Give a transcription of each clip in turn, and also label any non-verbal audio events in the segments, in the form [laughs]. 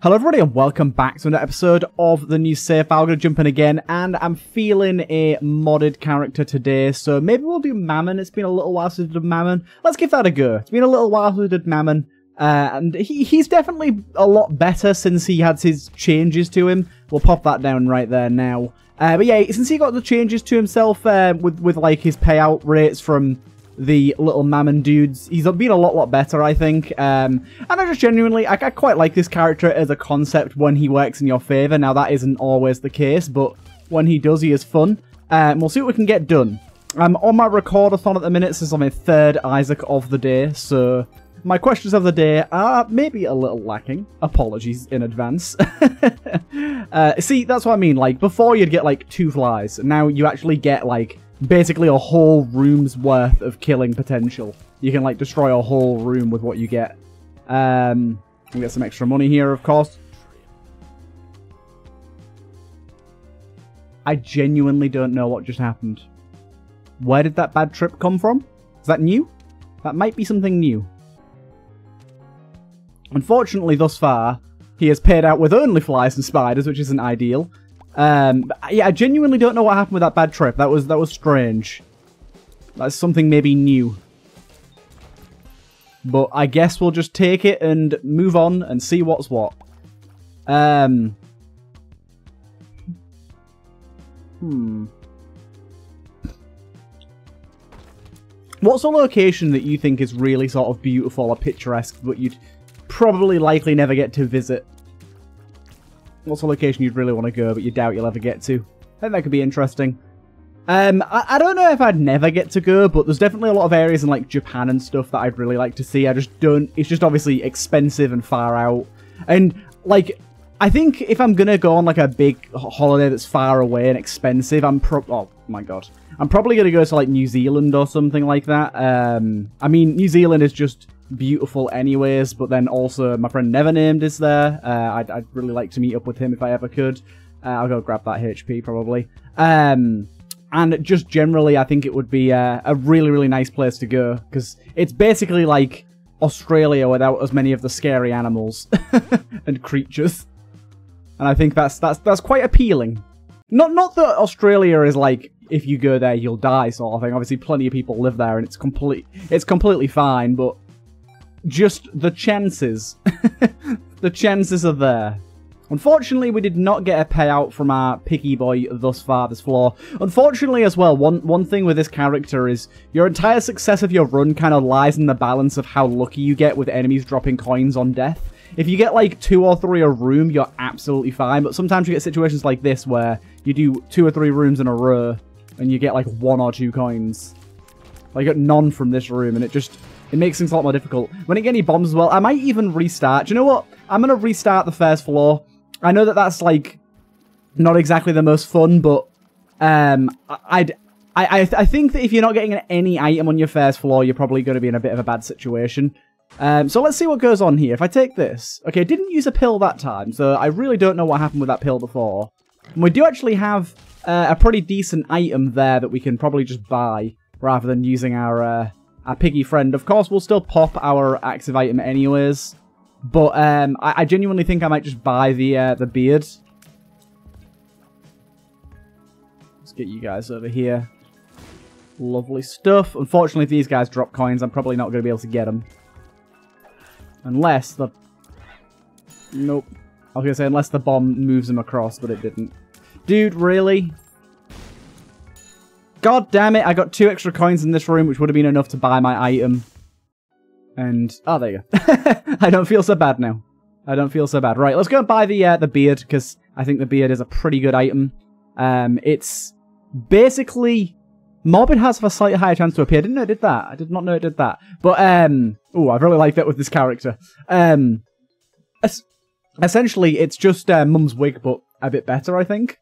Hello everybody and welcome back to another episode of the new to jump in again and I'm feeling a modded character today. So maybe we'll do Mammon. It's been a little while since we did Mammon. Let's give that a go. It's been a little while since we did Mammon. Uh, and he, he's definitely a lot better since he had his changes to him. We'll pop that down right there now. Uh, but yeah, since he got the changes to himself uh, with, with like his payout rates from the little mammon dudes. He's been a lot, lot better, I think. Um, and I just genuinely, I, I, quite like this character as a concept when he works in your favour. Now, that isn't always the case, but when he does, he is fun. Um, we'll see what we can get done. I'm on my recordathon at the minute. Is on my third Isaac of the day, so my questions of the day are maybe a little lacking. Apologies in advance. [laughs] uh, see, that's what I mean. Like, before you'd get, like, two flies. Now you actually get, like, basically a whole room's worth of killing potential. You can like destroy a whole room with what you get. Um, we get some extra money here, of course. I genuinely don't know what just happened. Where did that bad trip come from? Is that new? That might be something new. Unfortunately, thus far, he has paid out with only flies and spiders, which isn't ideal. Um, yeah, I genuinely don't know what happened with that bad trip. That was that was strange. That's something maybe new. But I guess we'll just take it and move on and see what's what. Um. Hmm. What's a location that you think is really sort of beautiful or picturesque, but you'd probably likely never get to visit? What's a location you'd really want to go, but you doubt you'll ever get to? I think that could be interesting. Um, I, I, don't know if I'd never get to go, but there's definitely a lot of areas in like Japan and stuff that I'd really like to see. I just don't. It's just obviously expensive and far out. And like, I think if I'm gonna go on like a big holiday that's far away and expensive, I'm pro. Oh my god, I'm probably gonna go to like New Zealand or something like that. Um, I mean, New Zealand is just beautiful anyways, but then also my friend Nevernamed is there. Uh, I'd, I'd, really like to meet up with him if I ever could. Uh, I'll go grab that HP probably. Um, and just generally, I think it would be a, a really, really nice place to go because it's basically like Australia without as many of the scary animals [laughs] and creatures. And I think that's that's that's quite appealing. Not not that Australia is like if you go there you'll die sort of thing. Obviously, plenty of people live there and it's complete it's completely fine. But just the chances. [laughs] the chances are there. Unfortunately, we did not get a payout from our picky boy thus far this floor. Unfortunately as well, one, one thing with this character is your entire success of your run kind of lies in the balance of how lucky you get with enemies dropping coins on death. If you get like two or three a room, you're absolutely fine, but sometimes you get situations like this where you do two or three rooms in a row and you get like one or two coins. Like none from this room and it just it makes things a lot more difficult. When I get any bombs as well, I might even restart. Do you know what? I'm going to restart the first floor. I know that that's, like, not exactly the most fun, but um, I'd... I, I, I think that if you're not getting any item on your first floor, you're probably going to be in a bit of a bad situation. Um, so let's see what goes on here. If I take this... Okay, I didn't use a pill that time, so I really don't know what happened with that pill before. And we do actually have uh, a pretty decent item there that we can probably just buy rather than using our uh, our piggy friend. Of course, we'll still pop our active item anyways. But um, I, I genuinely think I might just buy the uh, the beard. Let's get you guys over here. Lovely stuff. Unfortunately, if these guys drop coins, I'm probably not going to be able to get them. Unless the... Nope. I was going to say, unless the bomb moves them across, but it didn't. Dude, really? God damn it, I got two extra coins in this room, which would have been enough to buy my item. And, oh, there you go. [laughs] I don't feel so bad now. I don't feel so bad. Right, let's go and buy the uh, the beard, because I think the beard is a pretty good item. Um, it's basically... Morbid has a slightly higher chance to appear. I didn't know it did that. I did not know it did that. But, um... Oh, I really like that with this character. Um... Es essentially, it's just uh, Mum's wig, but a bit better, I think.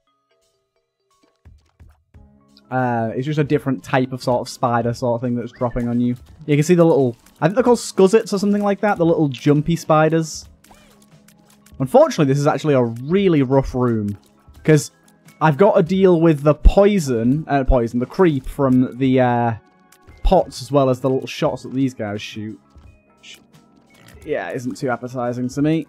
Uh, it's just a different type of sort of spider sort of thing that's dropping on you. You can see the little, I think they're called scuzzits or something like that, the little jumpy spiders. Unfortunately, this is actually a really rough room, because I've got to deal with the poison, uh, poison, the creep from the uh, pots as well as the little shots that these guys shoot. Yeah, isn't too appetizing to me.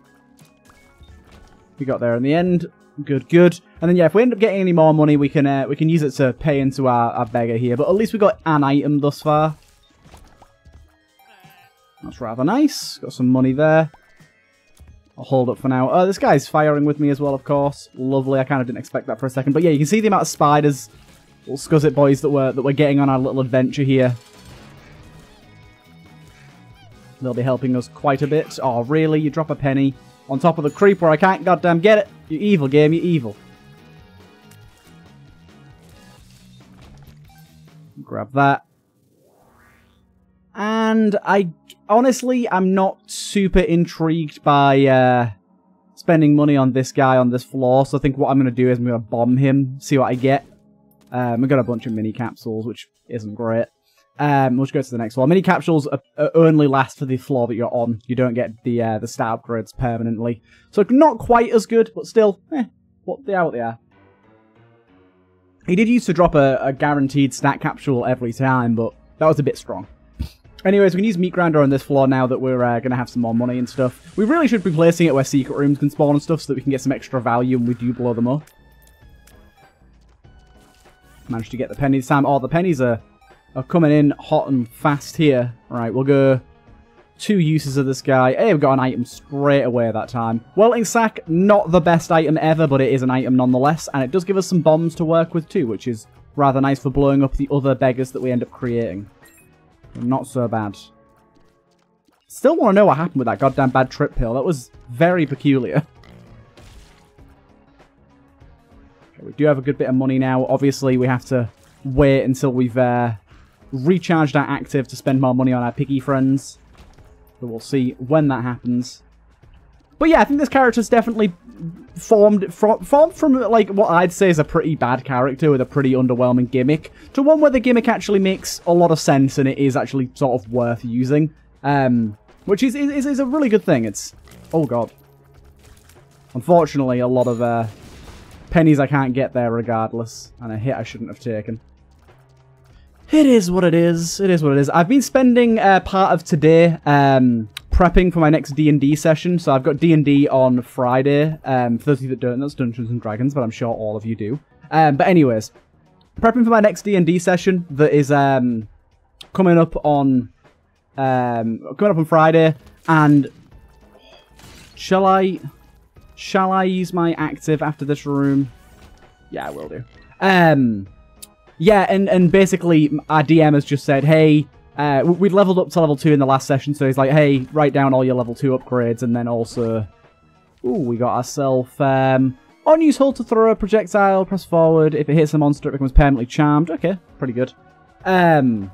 We got there in the end. Good, good. And then yeah, if we end up getting any more money, we can uh, we can use it to pay into our, our beggar here. But at least we got an item thus far. That's rather nice. Got some money there. I'll hold up for now. Oh, this guy's firing with me as well, of course. Lovely. I kind of didn't expect that for a second. But yeah, you can see the amount of spiders, little scuzzit boys that we're, that we're getting on our little adventure here. They'll be helping us quite a bit. Oh, really? You drop a penny on top of the creeper. I can't goddamn get it. You evil game, you evil. Grab that. And I honestly, I'm not super intrigued by uh, spending money on this guy on this floor. So I think what I'm going to do is I'm going to bomb him, see what I get. Um, I got a bunch of mini capsules, which isn't great. Um, let's go to the next one. Mini capsules are, are only last for the floor that you're on. You don't get the uh, the stat upgrades permanently. So not quite as good, but still, eh, what they are what they are. He did used to drop a, a guaranteed stat capsule every time, but that was a bit strong. Anyways, we can use Meat Grinder on this floor now that we're uh, going to have some more money and stuff. We really should be placing it where secret rooms can spawn and stuff so that we can get some extra value when we do blow them up. Managed to get the pennies time. Oh, the pennies are, are coming in hot and fast here. Right, we'll go two uses of this guy. Hey, we've got an item straight away that time. Welting Sack, not the best item ever, but it is an item nonetheless. And it does give us some bombs to work with too, which is rather nice for blowing up the other beggars that we end up creating. Not so bad. Still want to know what happened with that goddamn bad trip pill. That was very peculiar. [laughs] Okay, we do have a good bit of money now. Obviously, we have to wait until we've uh, recharged our active to spend more money on our piggy friends. But we'll see when that happens. But yeah, I think this character's definitely formed from, formed from like what I'd say is a pretty bad character with a pretty underwhelming gimmick to one where the gimmick actually makes a lot of sense and it is actually sort of worth using. Um, which is, is, is a really good thing. It's... Oh, God. Unfortunately, a lot of uh, pennies I can't get there regardless. And a hit I shouldn't have taken. It is what it is. It is what it is. I've been spending uh, part of today um, prepping for my next D&D session. So I've got D&D on Friday. Um, for those of you that don't, that's Dungeons & Dragons, but I'm sure all of you do. Um, but anyways, prepping for my next D&D session that is um, coming up on um, coming up on Friday. And shall I shall I use my active after this room? Yeah, I will do. Um, yeah, and, and basically our DM has just said, hey, uh, we'd leveled up to level 2 in the last session, so he's like, hey, write down all your level 2 upgrades, and then also... Ooh, we got ourselves... Um, on use hold to throw a projectile, press forward. If it hits a monster, it becomes permanently charmed. Okay, pretty good. Um,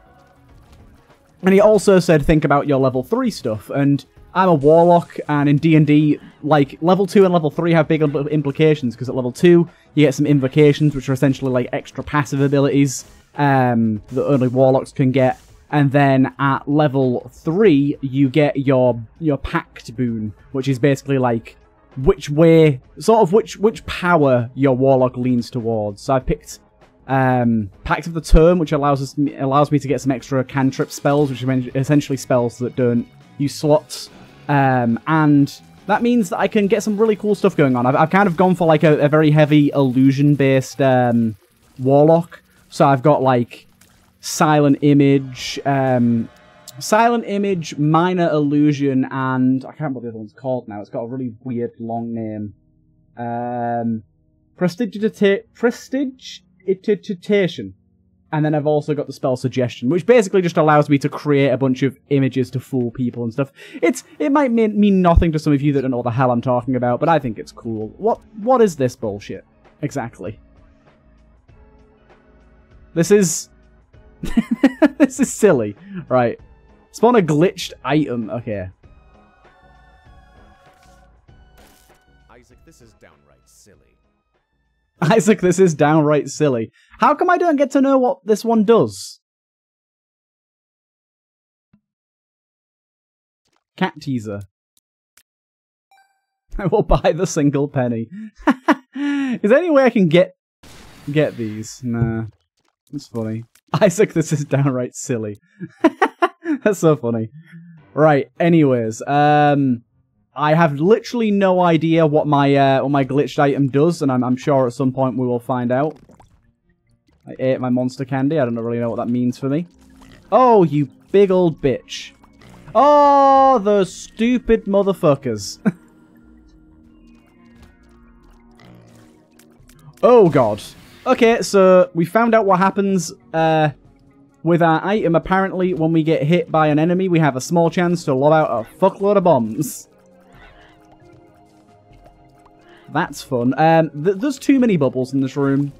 and he also said, think about your level 3 stuff, and I'm a warlock, and in D&D, like, level 2 and level 3 have big implications, because at level 2, you get some invocations, which are essentially, like, extra passive abilities um, that only warlocks can get, and then at level 3, you get your your pact boon, which is basically like which way, sort of which which power your warlock leans towards. So I picked um, Pact of the Tome, which allows us allows me to get some extra cantrip spells, which are essentially spells that don't use slots, um, and that means that I can get some really cool stuff going on. I've, I've kind of gone for like a, a very heavy illusion based um, warlock, so I've got like Silent Image, um, Silent Image, Minor Illusion, and I can't remember what the other one's called now. It's got a really weird long name. Um, Prestidigitation. And then I've also got the spell Suggestion, which basically just allows me to create a bunch of images to fool people and stuff. It's It might mean, mean nothing to some of you that don't know the hell I'm talking about, but I think it's cool. What What is this bullshit? Exactly. This is [laughs] this is silly. Right. Spawn a glitched item. Okay. Isaac, this is silly. [laughs] Isaac, this is downright silly. How come I don't get to know what this one does? Cat teaser. [laughs] I will buy the single penny. [laughs] is there any way I can get get these? Nah. That's funny. Isaac, this is downright silly. That's so funny. Right, anyways, um... I have literally no idea what my uh, what my glitched item does, and I'm, I'm sure at some point we will find out. I ate my monster candy. I don't really know what that means for me. Oh, you big old bitch. Oh, those stupid motherfuckers. [laughs] oh, God. Okay, so we found out what happens uh, with our item. Apparently, when we get hit by an enemy, we have a small chance to lob out a fuckload of bombs. That's fun. Um, th there's too many bubbles in this room.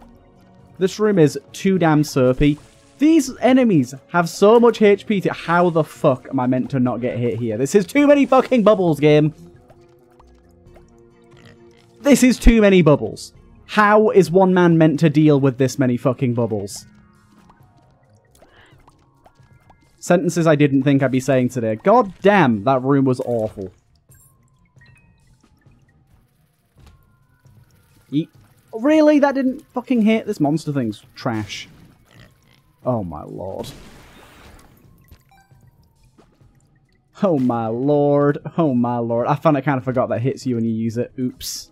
This room is too damn syrupy. These enemies have so much HP to... How the fuck am I meant to not get hit here? This is too many fucking bubbles, game. This is too many bubbles. How is one man meant to deal with this many fucking bubbles? Sentences I didn't think I'd be saying today. God damn, that room was awful. Eat. Really? That didn't fucking hit? This monster thing's trash. Oh my lord. Oh my lord. Oh my lord. I found I kind of forgot that hits you when you use it. Oops.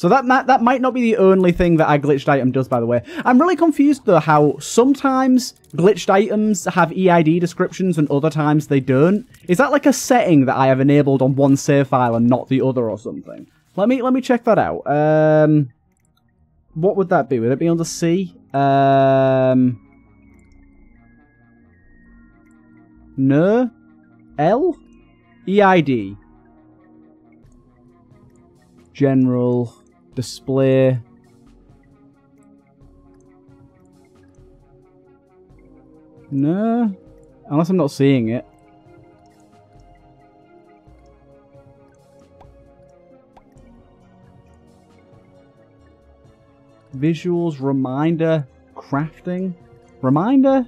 So that, that that might not be the only thing that a glitched item does, by the way. I'm really confused, though, how sometimes glitched items have EID descriptions and other times they don't. Is that like a setting that I have enabled on one save file and not the other or something? Let me let me check that out. Um, what would that be? Would it be under C? Um, no. L? EID. General display. No. Unless I'm not seeing it. Visuals, reminder, crafting. Reminder?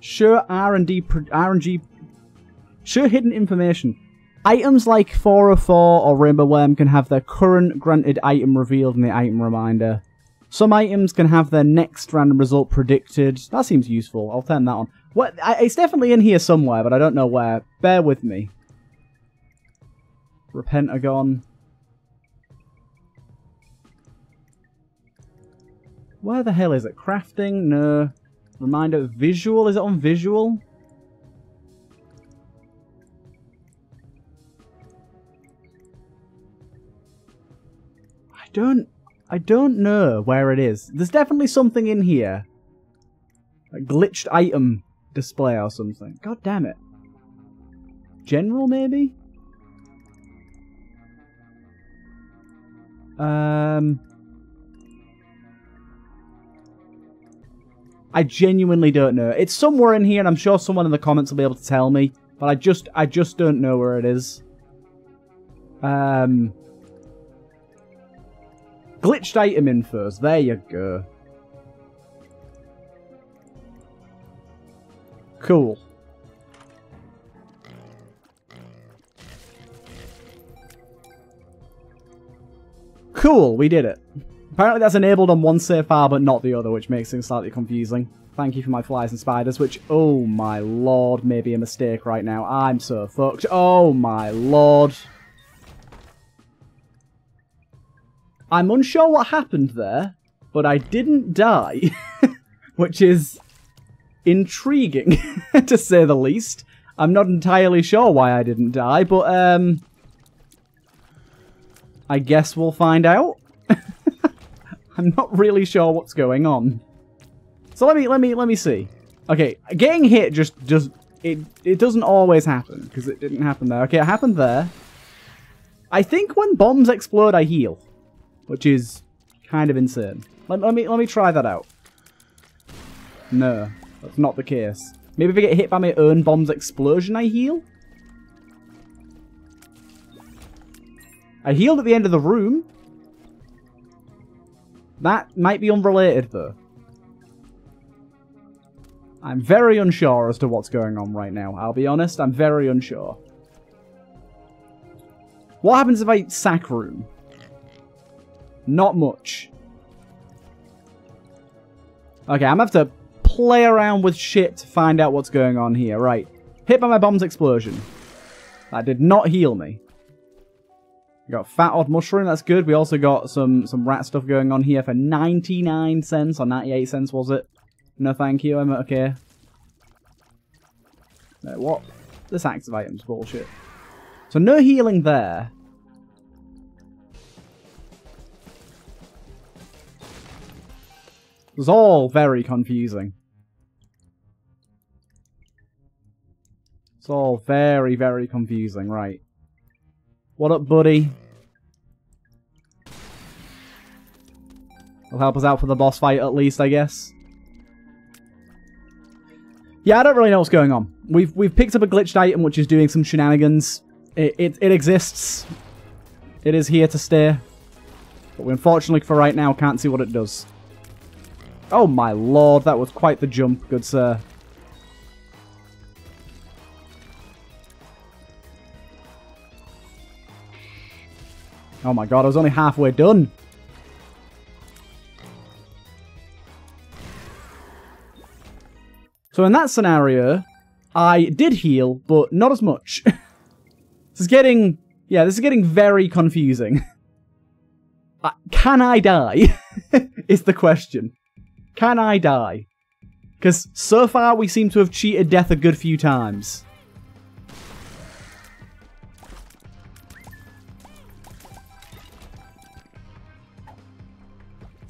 Sure R&D, R&G, sure hidden information. Items like 404 or Rainbow Worm can have their current granted item revealed in the item reminder. Some items can have their next random result predicted. That seems useful. I'll turn that on. What? It's definitely in here somewhere, but I don't know where. Bear with me. Repentagon. Where the hell is it? Crafting? No. Reminder. Visual? Is it on visual? I don't... I don't know where it is. There's definitely something in here. A glitched item display or something. God damn it. General, maybe? Um... I genuinely don't know. It's somewhere in here, and I'm sure someone in the comments will be able to tell me. But I just, I just don't know where it is. Um, glitched item infos. There you go. Cool. Cool, we did it. Apparently that's enabled on one safe file but not the other, which makes things slightly confusing. Thank you for my flies and spiders, which, oh my lord, may be a mistake right now. I'm so fucked. Oh my lord. I'm unsure what happened there, but I didn't die, [laughs] which is intriguing, [laughs] to say the least. I'm not entirely sure why I didn't die, but um, I guess we'll find out. [laughs] I'm not really sure what's going on. So let me let me let me see. Okay, getting hit just does it it doesn't always happen because it didn't happen there. Okay, it happened there. I think when bombs explode, I heal, which is kind of insane. Let, let me let me try that out. No, that's not the case. Maybe if I get hit by my own bomb's explosion, I heal. I healed at the end of the room. That might be unrelated, though. I'm very unsure as to what's going on right now. I'll be honest, I'm very unsure. What happens if I sack room? Not much. Okay, I'm gonna have to play around with shit to find out what's going on here. Right. Hit by my bomb's explosion. That did not heal me. We got fat odd mushroom, that's good. We also got some, some rat stuff going on here for 99 cents, or 98 cents was it? No thank you, I'm okay. No, what? This active item's bullshit. So no healing there. It was all very confusing. It's all very, very confusing, right. What up, buddy? Will help us out for the boss fight at least, I guess. Yeah, I don't really know what's going on. We've we've picked up a glitched item which is doing some shenanigans. It, it, it exists. It is here to stay. But we unfortunately for right now can't see what it does. Oh my lord, that was quite the jump, good sir. Oh my god, I was only halfway done. So in that scenario, I did heal, but not as much. [laughs] this is getting... Yeah, this is getting very confusing. [laughs] Uh, can I die? [laughs] is the question. Can I die? Because so far we seem to have cheated death a good few times.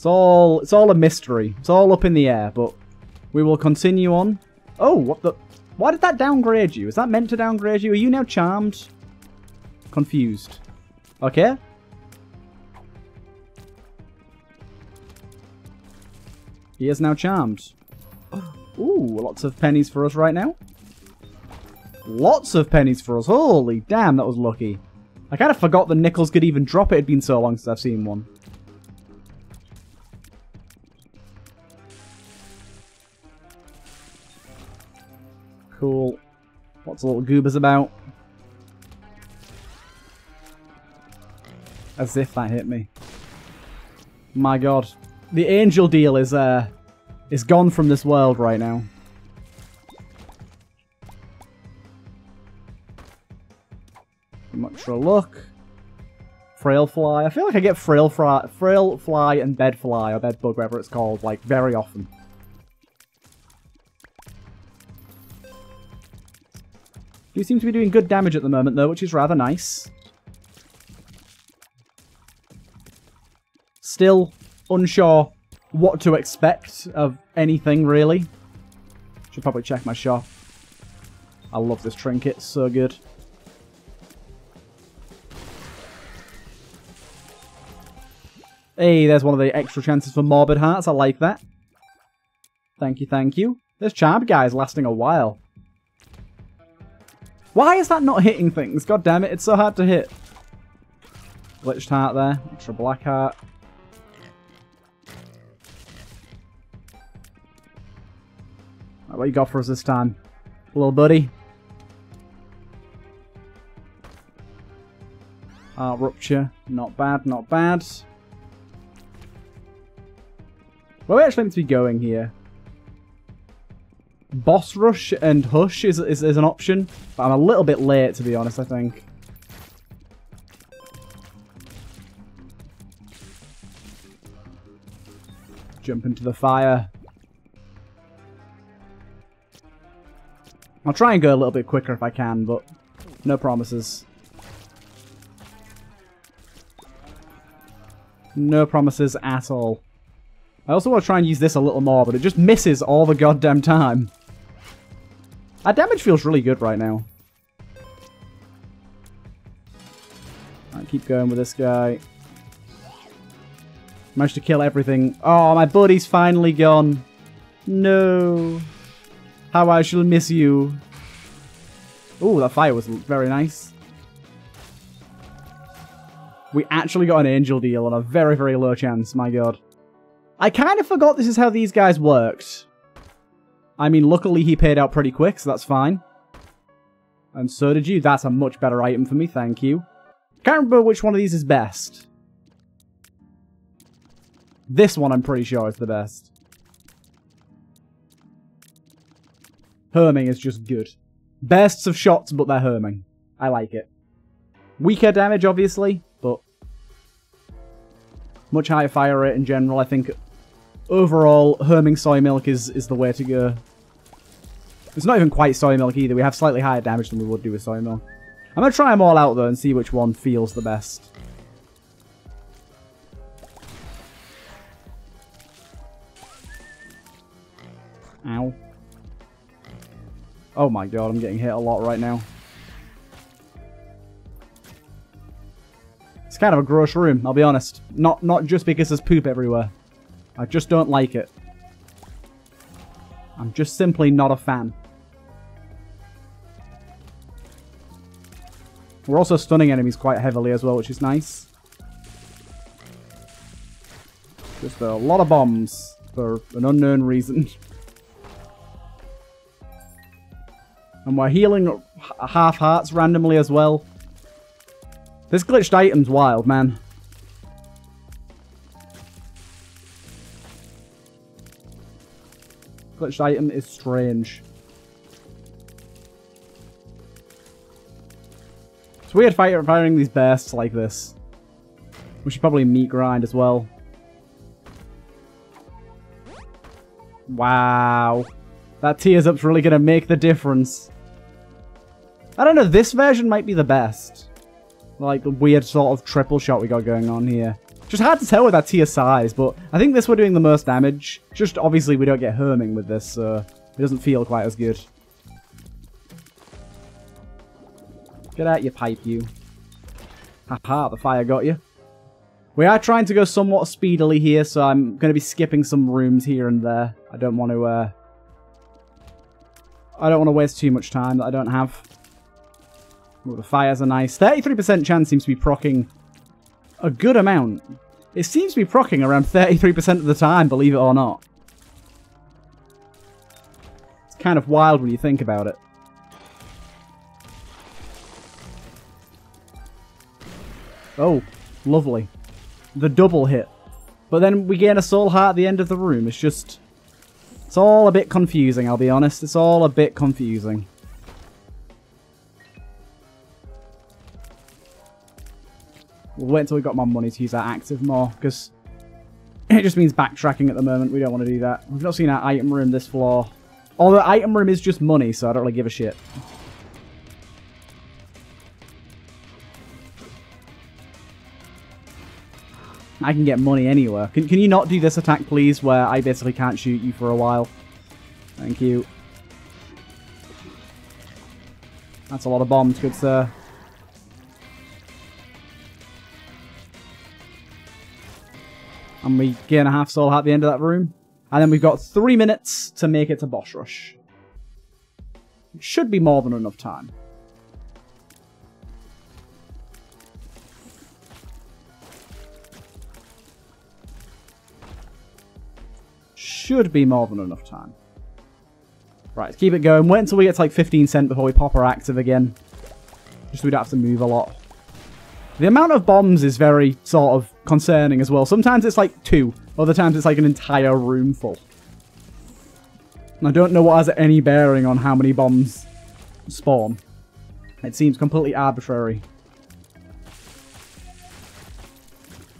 It's all it's all a mystery. It's all up in the air, but we will continue on. Oh, what the why did that downgrade you? Is that meant to downgrade you? Are you now charmed? Confused. Okay. He is now charmed. Ooh, lots of pennies for us right now. Lots of pennies for us. Holy damn, that was lucky. I kind of forgot the nickels could even drop it. It had been so long since I've seen one. Cool. What's all the goobers about? As if that hit me. My god the angel deal is uh is gone from this world right now. Much for a look. Frail fly. I feel like I get frail fly, frail fly and bed fly or bed bug, whatever it's called, like very often. You seem to be doing good damage at the moment though, which is rather nice. Still unsure what to expect of anything, really. Should probably check my shop. I love this trinket, so good. Hey, there's one of the extra chances for Morbid Hearts. I like that. Thank you, thank you. This charm guy is lasting a while. Why is that not hitting things? God damn it, it's so hard to hit. Glitched heart there. Extra black heart. Right, what you got for us this time? Little buddy? Uh, rupture. Not bad, not bad. Where are we actually meant to be going here? Boss Rush and Hush is, is, is an option. But I'm a little bit late, to be honest, I think. Jump into the fire. I'll try and go a little bit quicker if I can, but no promises. No promises at all. I also want to try and use this a little more, but it just misses all the goddamn time. Our damage feels really good right now. I keep going with this guy. Managed to kill everything. Oh, my buddy's finally gone. No. How I shall miss you. Oh, that fire was very nice. We actually got an angel deal on a very, very low chance. My god. I kind of forgot this is how these guys worked. I mean, luckily he paid out pretty quick, so that's fine. And so did you. That's a much better item for me, thank you. Can't remember which one of these is best. This one I'm pretty sure is the best. Homing is just good. Bursts of shots, but they're homing. I like it. Weaker damage, obviously, but much higher fire rate in general. I think overall, homing soy milk is, is the way to go. It's not even quite soy milk either. We have slightly higher damage than we would do with soy milk. I'm going to try them all out, though, and see which one feels the best. Ow. Oh my god, I'm getting hit a lot right now. It's kind of a gross room, I'll be honest. Not not just because there's poop everywhere. I just don't like it. I'm just simply not a fan. We're also stunning enemies quite heavily as well, which is nice. Just a lot of bombs for an unknown reason. [laughs] And we're healing half hearts randomly as well. This glitched item's wild, man. Glitched item is strange. It's weird firing these bursts like this. We should probably meat grind as well. Wow. That tears up's really going to make the difference. I don't know, this version might be the best. Like the weird sort of triple shot we got going on here. Just hard to tell with that tear size, but I think this we're doing the most damage. Just obviously we don't get homing with this, so it doesn't feel quite as good. Get out your pipe, you. Haha, the fire got you. We are trying to go somewhat speedily here, so I'm going to be skipping some rooms here and there. I don't want to, uh... I don't want to waste too much time that I don't have. Ooh, the fires are nice. 33% chance seems to be procking a good amount. It seems to be procking around 33% of the time, believe it or not. It's kind of wild when you think about it. Oh, lovely. The double hit. But then we gain a soul heart at the end of the room. It's just... It's all a bit confusing, I'll be honest. It's all a bit confusing. We'll wait until we got more money to use our active more, because [laughs] it just means backtracking at the moment. We don't want to do that. We've not seen our item room this floor. Although item room is just money, so I don't really give a shit. I can get money anywhere. Can, can you not do this attack, please, where I basically can't shoot you for a while? Thank you. That's a lot of bombs, good sir. And we gain a half soul at the end of that room. And then we've got three minutes to make it to boss rush. It should be more than enough time. Should be more than enough time. Right, let's keep it going. Wait until we get to like 15 cent before we pop our active again. Just so we don't have to move a lot. The amount of bombs is very sort of concerning as well. Sometimes it's like two. Other times it's like an entire room full. I don't know what has any bearing on how many bombs spawn. It seems completely arbitrary.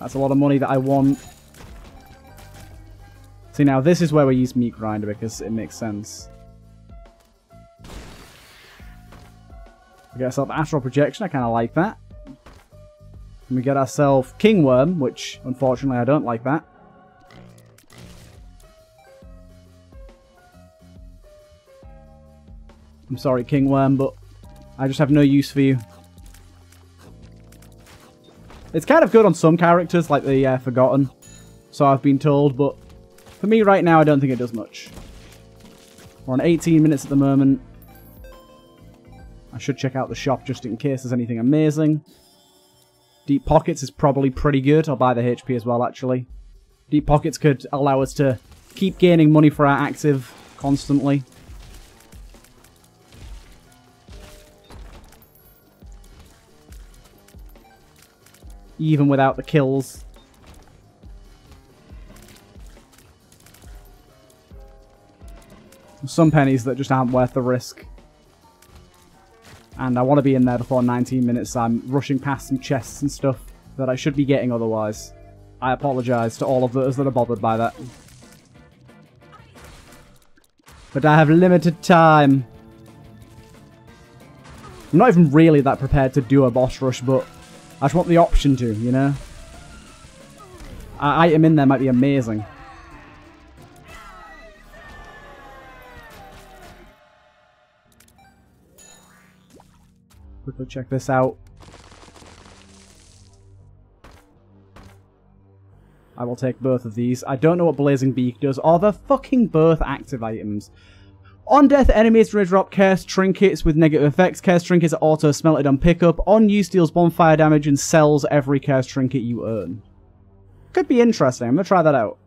That's a lot of money that I want. See, now this is where we use Meat Grinder because it makes sense. We get ourselves Astral Projection. I kind of like that. And we get ourselves King Worm, which unfortunately I don't like that. I'm sorry, King Worm, but I just have no use for you. It's kind of good on some characters, like the uh, Forgotten, so I've been told, but for me right now, I don't think it does much. We're on 18 minutes at the moment. I should check out the shop just in case there's anything amazing. Deep Pockets is probably pretty good. I'll buy the HP as well, actually. Deep Pockets could allow us to keep gaining money for our active constantly. Even without the kills. Some pennies that just aren't worth the risk. And I want to be in there before 19 minutes. I'm rushing past some chests and stuff that I should be getting otherwise. I apologise to all of those that are bothered by that. But I have limited time. I'm not even really that prepared to do a boss rush, but I just want the option to, you know? An item in there might be amazing. Quickly check this out. I will take both of these. I don't know what Blazing Beak does. Are they fucking both active items? On death, enemies drop cursed trinkets with negative effects. Cursed trinkets are auto smelted on pickup. On use deals bonfire damage and sells every cursed trinket you earn. Could be interesting. I'm gonna try that out.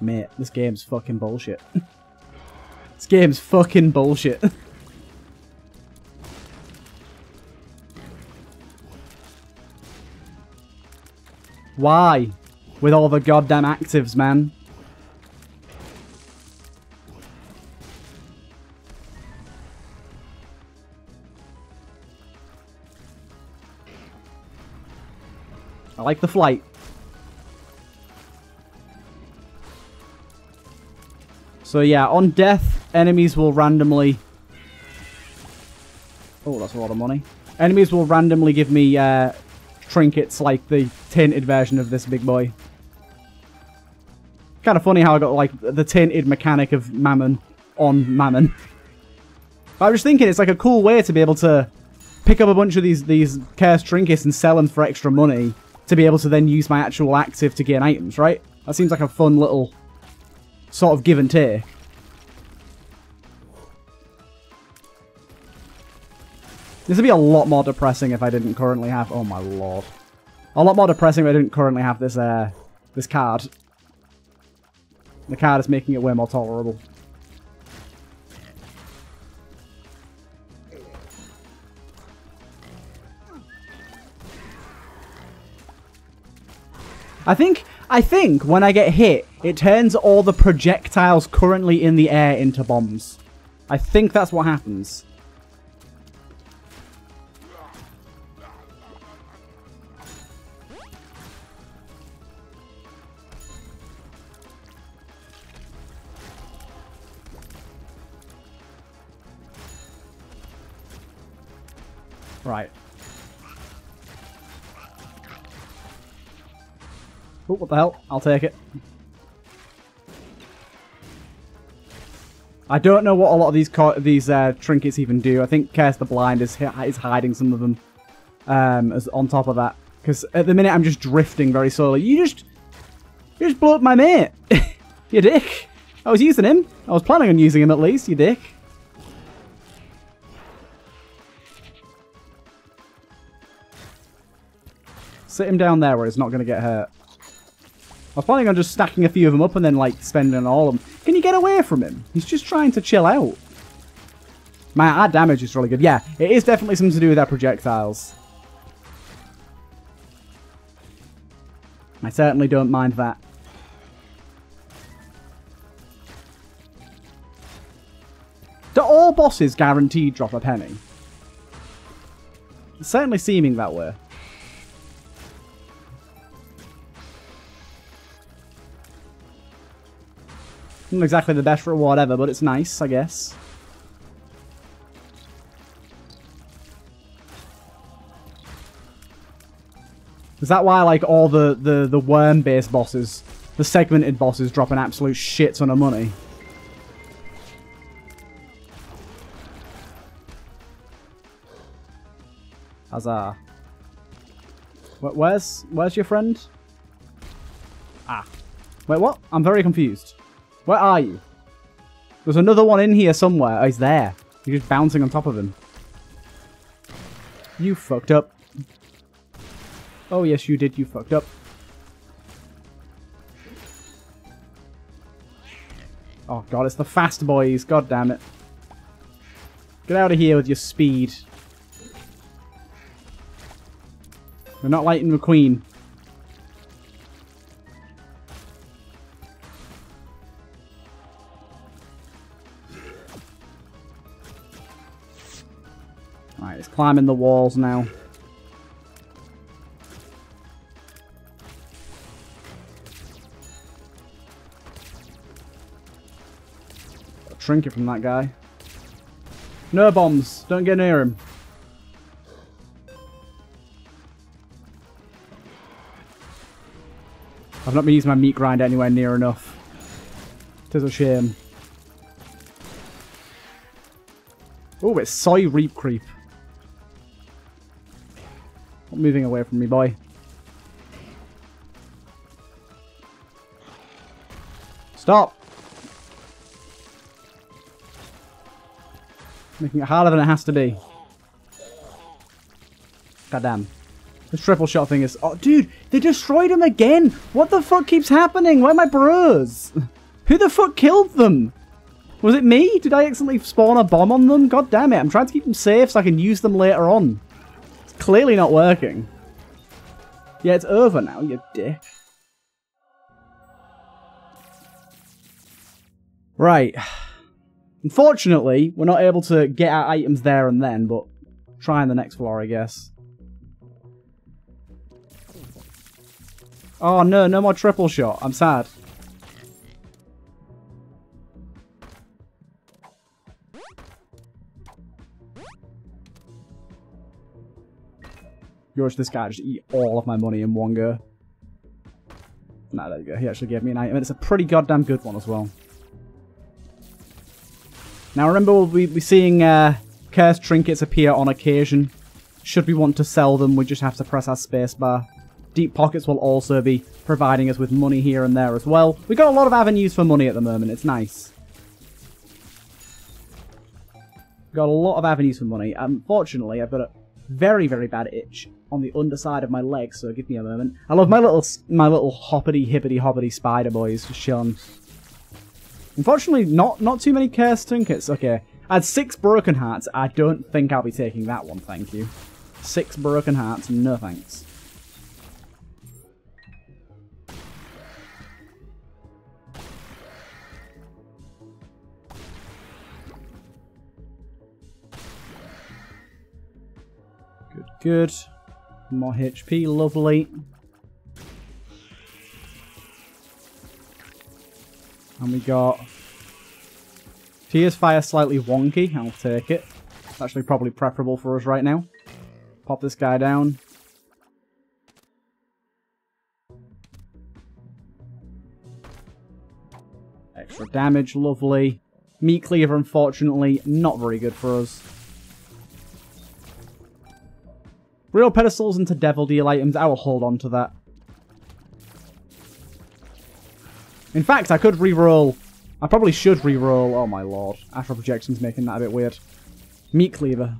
Mate, this game's fucking bullshit. [laughs] this game's fucking bullshit. [laughs] Why? With all the goddamn actives, man. I like the flight. So yeah, on death, enemies will randomly... Oh, that's a lot of money. Enemies will randomly give me uh, trinkets like the tinted version of this big boy. Kind of funny how I got like the tinted mechanic of Mammon on Mammon. But I was thinking it's like a cool way to be able to pick up a bunch of these these cursed trinkets and sell them for extra money to be able to then use my actual active to gain items, right? That seems like a fun little sort of give and take. This would be a lot more depressing if I didn't currently have... Oh my lord. A lot more depressing if I didn't currently have this, uh, this card. The card is making it way more tolerable. I think I think when I get hit, it turns all the projectiles currently in the air into bombs. I think that's what happens. Right. Oh, what the hell? I'll take it. I don't know what a lot of these these uh, trinkets even do. I think Curse the Blind is is hiding some of them um, as on top of that. Because at the minute I'm just drifting very slowly. You just you just blew up my mate. [laughs] you dick. I was using him. I was planning on using him at least, you dick. Sit him down there where he's not going to get hurt. I was planning on just stacking a few of them up and then, like, spending all of them. Can you get away from him? He's just trying to chill out. Man, our damage is really good. Yeah, it is definitely something to do with our projectiles. I certainly don't mind that. Do all bosses guaranteed drop a penny? It's certainly seeming that way. Not exactly the best reward ever, but it's nice, I guess. Is that why, like, all the, the, the worm-based bosses, the segmented bosses drop an absolute shit ton of money? Huzzah. Where's, where's your friend? Ah. Wait, what? I'm very confused. Where are you? There's another one in here somewhere. Oh, he's there. You're just bouncing on top of him. You fucked up. Oh, yes, you did. You fucked up. Oh, God, it's the fast boys. God damn it. Get out of here with your speed. We're not lighting the climbing the walls now. A trinket from that guy. No bombs. Don't get near him. I've not been using my meat grinder anywhere near enough. It is a shame. Oh, it's soy reap creep. Moving away from me, boy. Stop! Making it harder than it has to be. God damn. This triple shot thing is... Oh, dude! They destroyed him again! What the fuck keeps happening? Where are my bros? [laughs] Who the fuck killed them? Was it me? Did I accidentally spawn a bomb on them? God damn it, I'm trying to keep them safe so I can use them later on. Clearly not working. Yeah, it's over now, you dick. Right. [sighs] Unfortunately, we're not able to get our items there and then, but try on the next floor, I guess. Oh no, no more triple shot. I'm sad. Yours, this guy just eat all of my money in one go. Nah, there you go. He actually gave me an item. And It's a pretty goddamn good one as well. Now remember, we'll be, be seeing uh, cursed trinkets appear on occasion. Should we want to sell them, we just have to press our spacebar. Deep Pockets will also be providing us with money here and there as well. We've got a lot of avenues for money at the moment. It's nice. Got a lot of avenues for money. Unfortunately, I've got a very, very bad itch on the underside of my leg, so give me a moment. I love my little my little hoppity hippity hoppity spider boys chilling. Unfortunately, not not too many cursed trinkets. Okay, I had six broken hearts. I don't think I'll be taking that one, thank you. Six broken hearts, no thanks. Good. More HP, lovely. And we got Tears Fire slightly wonky. I'll take it. It's actually probably preferable for us right now. Pop this guy down. Extra damage, lovely. Meat Cleaver, unfortunately, not very good for us. Real pedestals into Devil Deal items, I will hold on to that. In fact, I could re-roll. I probably should re-roll. Oh my lord. Astral Projection's making that a bit weird. Meat Cleaver.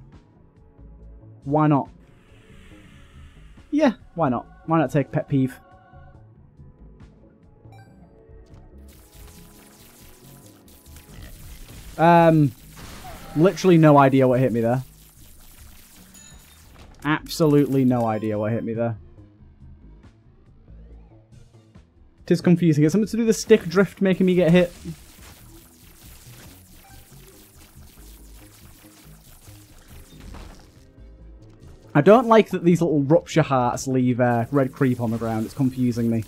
Why not? Yeah, why not? Why not take Pet Peeve? Um, literally no idea what hit me there. Absolutely no idea what hit me there. It is confusing. It's something to do with the stick drift making me get hit. I don't like that these little rupture hearts leave uh, red creep on the ground. It's confusing me.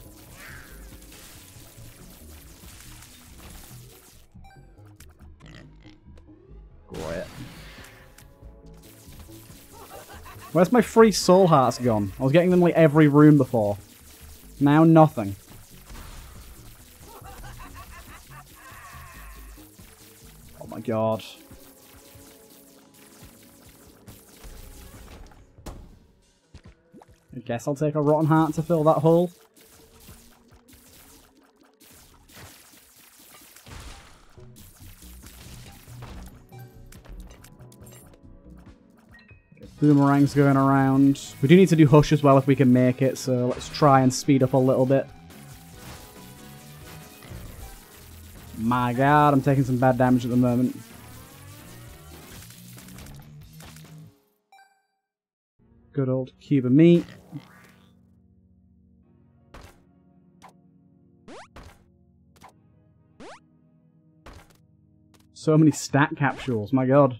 Where's my free soul hearts gone? I was getting them like every room before. Now nothing. Oh my god. I guess I'll take a rotten heart to fill that hole. Boomerangs going around. We do need to do Hush as well if we can make it, so let's try and speed up a little bit. My god, I'm taking some bad damage at the moment. Good old cube of meat. So many stat capsules, my god.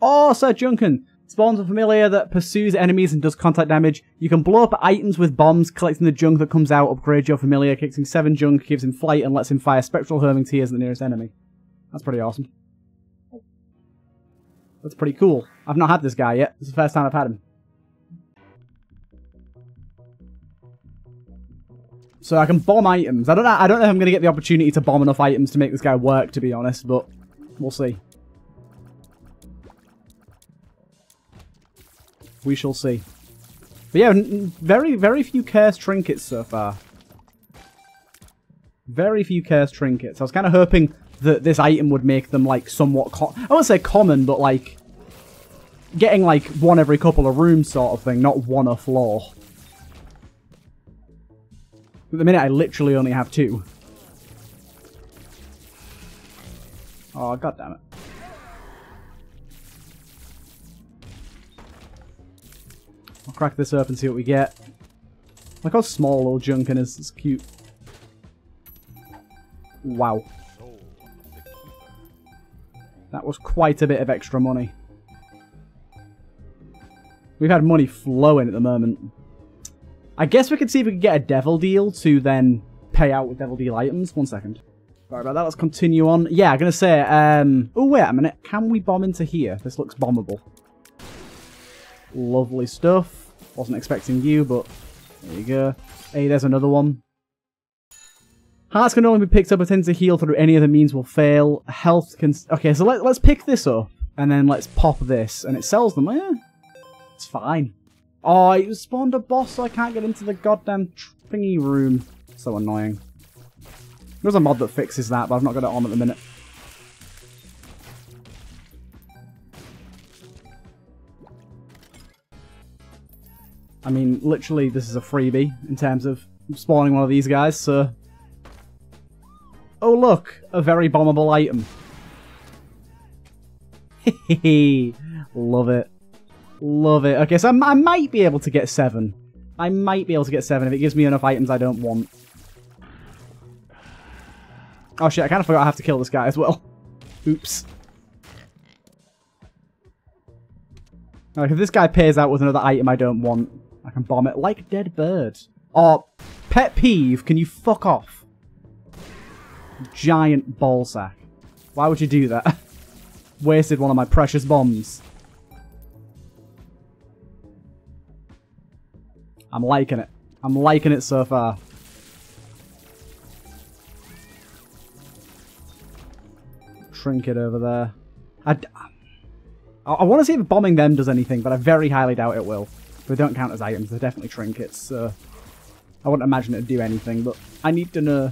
Oh, Ser Junkan! Spawns a familiar that pursues enemies and does contact damage. You can blow up items with bombs, collecting the junk that comes out, upgrade your familiar, kicks him 7 junk, gives him flight, and lets him fire spectral homing tears at the nearest enemy. That's pretty awesome. That's pretty cool. I've not had this guy yet. This is the first time I've had him. So I can bomb items. I don't know. I don't know if I'm going to get the opportunity to bomb enough items to make this guy work, to be honest, but we'll see. We shall see. But yeah, very, very few cursed trinkets so far. Very few cursed trinkets. I was kind of hoping that this item would make them, like, somewhat... I won't say common, but, like, getting, like, one every couple of rooms sort of thing, not one a floor. At the minute, I literally only have two. Oh, god damn it. I'll crack this up and see what we get. Look how small little Junkan is. It's cute. Wow. That was quite a bit of extra money. We've had money flowing at the moment. I guess we could see if we could get a devil deal to then pay out with devil deal items. One second. Sorry about that. Let's continue on. Yeah, I'm going to say, um... Oh, wait a minute. Can we bomb into here? This looks bombable. Lovely stuff. Wasn't expecting you, but there you go. Hey, there's another one. Hearts can only be picked up and to heal through any other means will fail. Health can... Okay, so let, let's pick this up, and then let's pop this, and it sells them. yeah? it's fine. Oh, it spawned a boss, so I can't get into the goddamn thingy room. So annoying. There's a mod that fixes that, but I've not got it on at the minute. I mean, literally, this is a freebie in terms of spawning one of these guys, so... Oh, look! A very bombable item. Hehehe. [laughs] Love it. Love it. Okay, so I, I might be able to get seven. I might be able to get seven if it gives me enough items I don't want. Oh shit, I kind of forgot I have to kill this guy as well. Oops. Like, if this guy pays out with another item I don't want, I can bomb it like dead bird. Or, oh, pet peeve, can you fuck off? Giant ball sack. Why would you do that? [laughs] Wasted one of my precious bombs. I'm liking it. I'm liking it so far. Trinket over there. I, I, I want to see if bombing them does anything, but I very highly doubt it will. They don't count as items, they're definitely trinkets, so... I wouldn't imagine it'd do anything, but I need to know.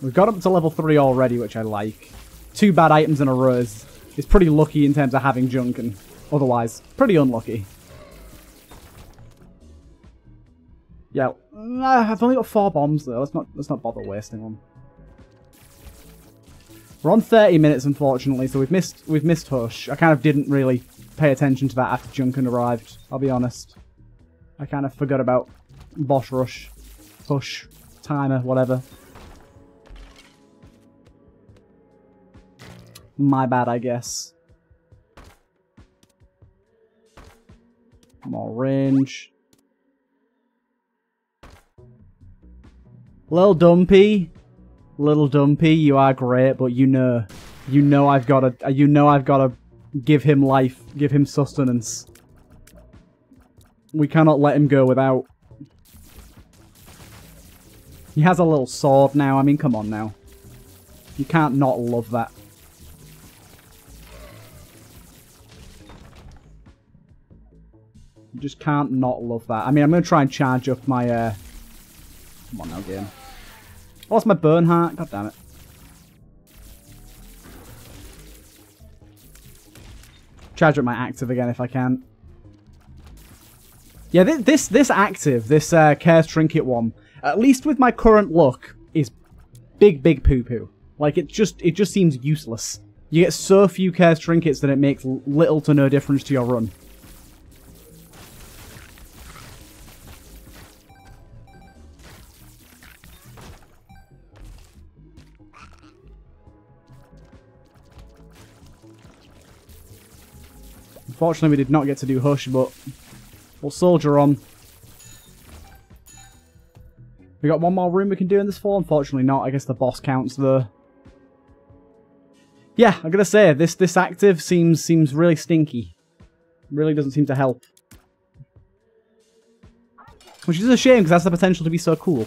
We've got up to level 3 already, which I like. Two bad items in a row is, is pretty lucky in terms of having junk, and otherwise, pretty unlucky. Yeah, I've only got four bombs though. Let's not let's not bother wasting them. We're on 30 minutes, unfortunately, so we've missed we've missed Hush. I kind of didn't really pay attention to that after Junkan arrived, I'll be honest. I kind of forgot about Boss Rush, push, Timer, whatever. My bad, I guess. More range. Little Dumpy. Little Dumpy, you are great, but you know, you know I've got a you know I've got to give him life, give him sustenance. We cannot let him go without. He has a little sword now. I mean, come on now. You can't not love that. You just can't not love that. I mean, I'm going to try and charge up my... Uh... Come on now, game. I lost my Bernhardt. God damn it. Charge up my active again if I can. Yeah, this this, this active, this uh, Cares Trinket one, at least with my current look, is big, big poo-poo. Like, it just it just seems useless. You get so few Cares Trinkets that it makes little to no difference to your run. Fortunately, we did not get to do Hush, but we'll soldier on. We got one more room we can do in this floor. Unfortunately not. I guess the boss counts the... Yeah, I'm gonna say, this this active seems seems really stinky. Really doesn't seem to help. Which is a shame, because that's the potential to be so cool.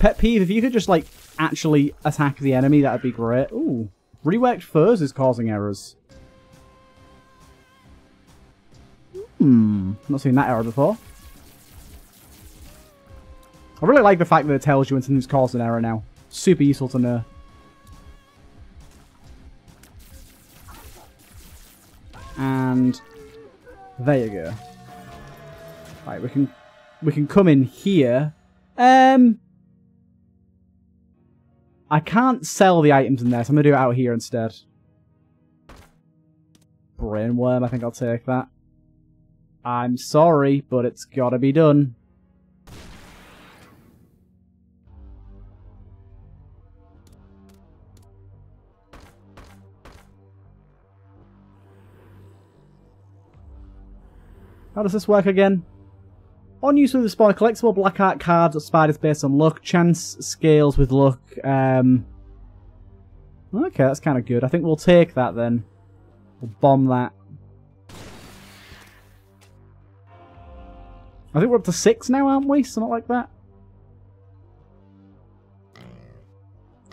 Pet peeve, if you could just, like, actually attack the enemy, that'd be great. Ooh. Reworked Foes is causing errors. Hmm. Not seen that error before. I really like the fact that it tells you when something's caused an error now. Super useful to know. And there you go. Right, we can we can come in here. Um I can't sell the items in there, so I'm gonna do it out here instead. Brainworm, I think I'll take that. I'm sorry, but it's gotta be done. How does this work again? On use with the spawn collectible black art cards or spiders based on luck. Chance scales with luck. Um, okay, that's kind of good. I think we'll take that then. We'll bomb that. I think we're up to six now, aren't we? Something like that.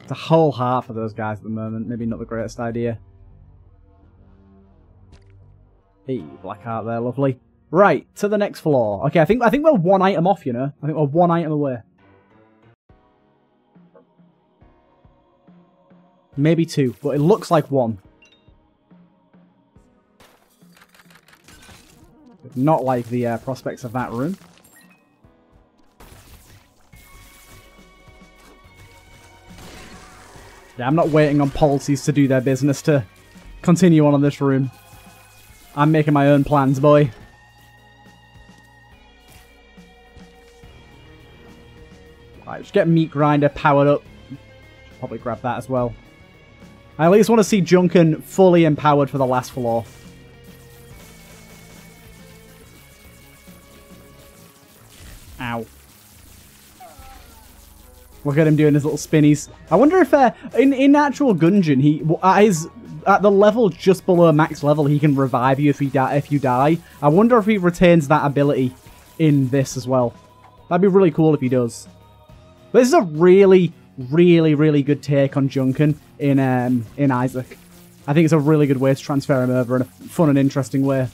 It's a whole heart for those guys at the moment. Maybe not the greatest idea. Hey, black heart there, lovely. Right, to the next floor. Okay, I think I think we're one item off, you know? I think we're one item away. Maybe two, but it looks like one. Not like the uh, prospects of that room. Yeah, I'm not waiting on policies to do their business to continue on in this room. I'm making my own plans, boy. Let's get Meat Grinder powered up. Should probably grab that as well. I at least want to see Junkan fully empowered for the last floor. Ow. Look at him doing his little spinnies. I wonder if uh, in, in actual Gungeon, he at, his, at the level just below max level, he can revive you if, he die, if you die. I wonder if he retains that ability in this as well. That'd be really cool if he does. But this is a really, really, really good take on Junkan in um, in Isaac. I think it's a really good way to transfer him over in a fun and interesting way.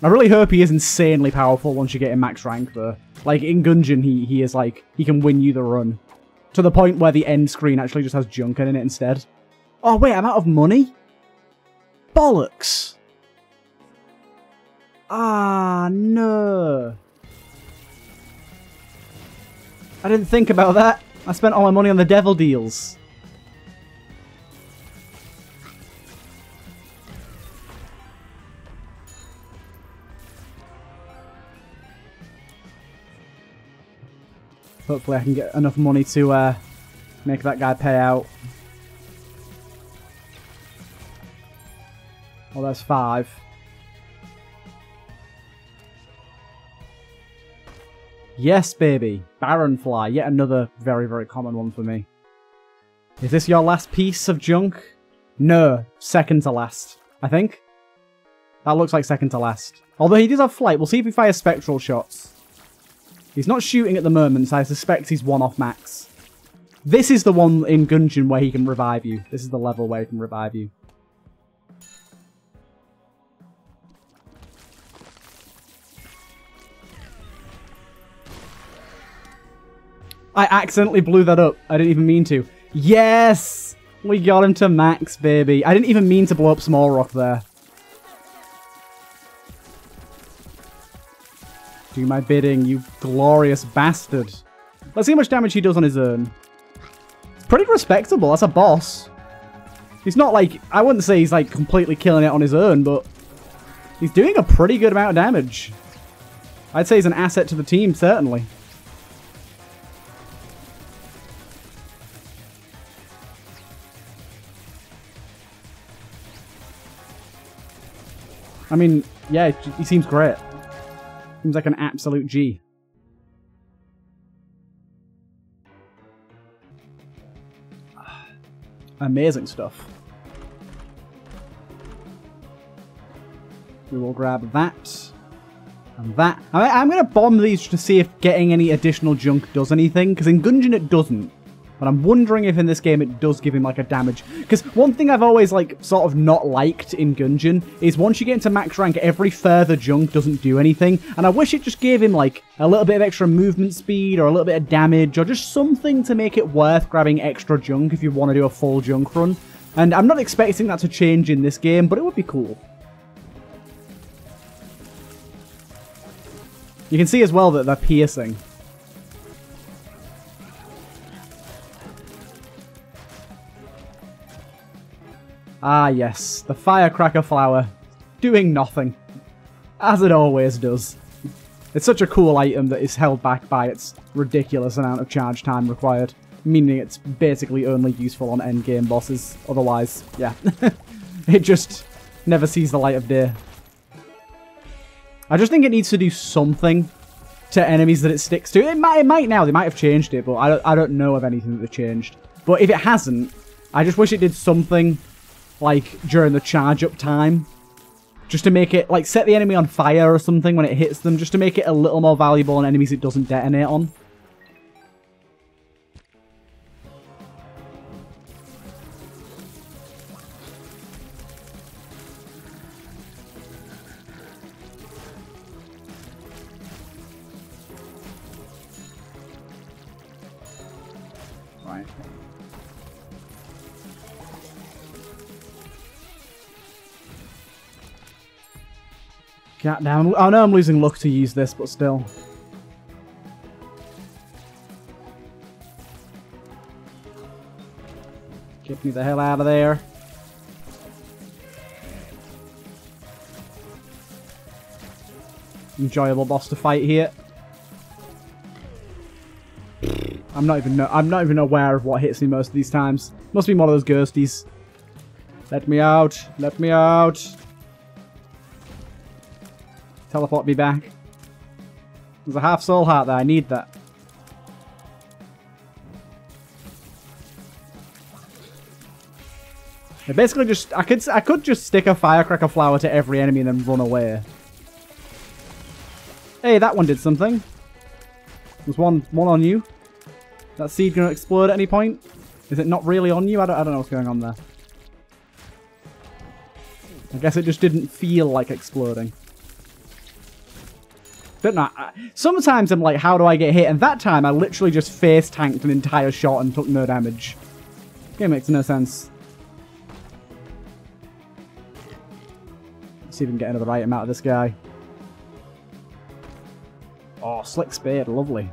I really hope he is insanely powerful once you get him max rank, though. Like, in Gungeon, he, he is like, he can win you the run. To the point where the end screen actually just has Junkan in it instead. Oh, wait, I'm out of money? Bollocks! Ah, no. I didn't think about that. I spent all my money on the devil deals. Hopefully I can get enough money to uh, make that guy pay out. Well, there's five. Yes, baby. Barrenfly. Yet another very, very common one for me. Is this your last piece of junk? No. Second to last. I think. That looks like second to last. Although he does have flight. We'll see if he fires spectral shots. He's not shooting at the moment, so I suspect he's one off max. This is the one in Gungeon where he can revive you. This is the level where he can revive you. I accidentally blew that up. I didn't even mean to. Yes! We got him to max, baby. I didn't even mean to blow up Small Rock there. Do my bidding, you glorious bastard. Let's see how much damage he does on his own. Pretty respectable. That's a boss. He's not like... I wouldn't say he's like completely killing it on his own, but... He's doing a pretty good amount of damage. I'd say he's an asset to the team, certainly. I mean, yeah, he seems great. Seems like an absolute G. [sighs] Amazing stuff. We will grab that. And that. I, am going to bomb these to see if getting any additional junk does anything, because in Gungeon it doesn't. But I'm wondering if in this game it does give him like a damage. Because one thing I've always like sort of not liked in Gungeon is once you get into max rank, every further junk doesn't do anything. And I wish it just gave him like a little bit of extra movement speed or a little bit of damage or just something to make it worth grabbing extra junk if you want to do a full junk run. And I'm not expecting that to change in this game, but it would be cool. You can see as well that they're piercing. Ah yes, the firecracker flower. Doing nothing. As it always does. It's such a cool item that is held back by its ridiculous amount of charge time required. Meaning it's basically only useful on endgame bosses. Otherwise, yeah. [laughs] it just never sees the light of day. I just think it needs to do something to enemies that it sticks to. It might, it might now. They might have changed it, but I don't, I don't know of anything that they changed. But if it hasn't, I just wish it did something like during the charge up time. Just to make it, like set the enemy on fire or something when it hits them, just to make it a little more valuable on enemies it doesn't detonate on. Damn. I know I'm losing luck to use this, but still. Get me the hell out of there. Enjoyable boss to fight here. I'm not even I'm not even aware of what hits me most of these times. Must be one of those ghosties. Let me out. Let me out. Teleport me back. There's a half soul heart there. I need that. I basically just I could I could just stick a firecracker flower to every enemy and then run away. Hey, that one did something. There's one one on you. That seed gonna explode at any point? Is it not really on you? I don't I don't know what's going on there. I guess it just didn't feel like exploding. Don't know. Sometimes I'm like, how do I get hit? And that time, I literally just face tanked an entire shot and took no damage. Game makes no sense. Let's see if we can get another item out of this guy. Oh, Slick Spade, lovely.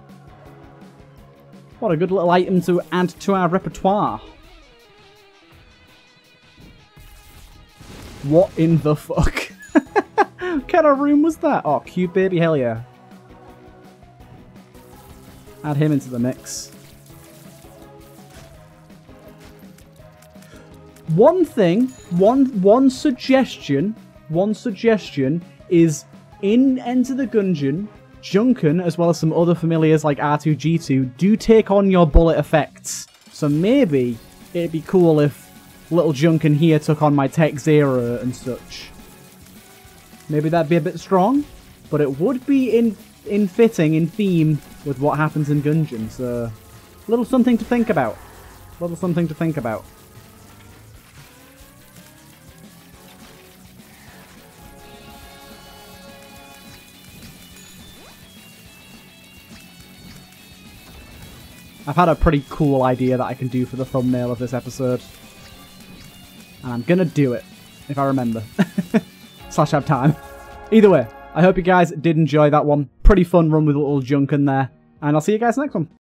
What a good little item to add to our repertoire. What in the fuck? What kind of room was that? Oh, cute baby, hell yeah. Add him into the mix. One thing, one one suggestion, one suggestion is in Enter the Gungeon, Junkan, as well as some other familiars like R2-G2, do take on your bullet effects. So maybe it'd be cool if little Junkan here took on my Tech Zero and such. Maybe that'd be a bit strong, but it would be in in fitting, in theme with what happens in Gungeon. So, a little something to think about. A little something to think about. I've had a pretty cool idea that I can do for the thumbnail of this episode. And I'm gonna do it, if I remember. [laughs] Slash have time. Either way, I hope you guys did enjoy that one. Pretty fun run with a little junk in there. And I'll see you guys next one.